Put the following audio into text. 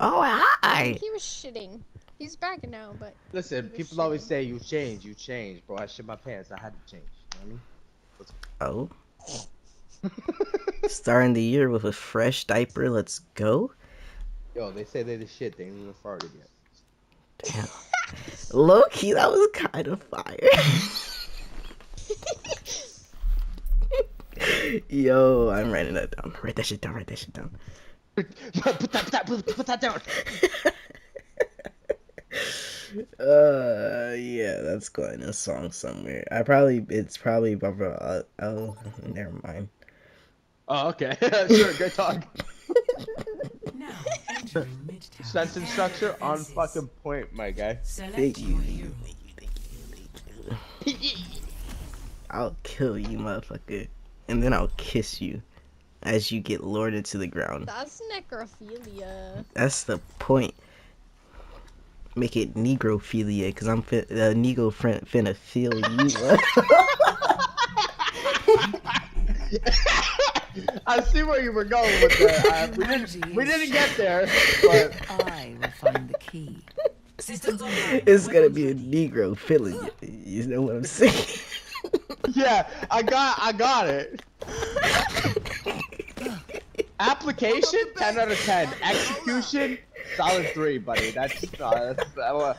Oh, I hi. he was shitting. He's back now, but Listen, He was people always say you change, you change, bro. I shit my pants. I had to change. You know Oh. Starting the year with a fresh diaper. Let's go. what I mean? Yo, they say they the shit. They ain't even farted yet. Damn. Low key, that was kind of fire. Yo, I'm writing that down. Write that shit down. Write that shit down. Put that, put that, put, put that down. uh, yeah, that's going in a song somewhere. I probably, it's probably, uh, oh, never mind. Oh, okay. sure, good talk. Now entering Sentence structure on fucking point, my guy. Thank you, your thank hero. you, you, thank you. I'll kill you, motherfucker, and then I'll kiss you as you get lured into the ground. that's necrophilia. That's the point. Make it negrophilia, because I'm fin- uh, Nego fin- finna feel you. I see where you were going with that. Uh, we didn't, we didn't get there, but I will find the key. It's gonna be a Negro feeling you. You know what I'm saying? yeah, I got, I got it. Application, ten out of ten. Execution, solid three, buddy. That's, uh, that's uh,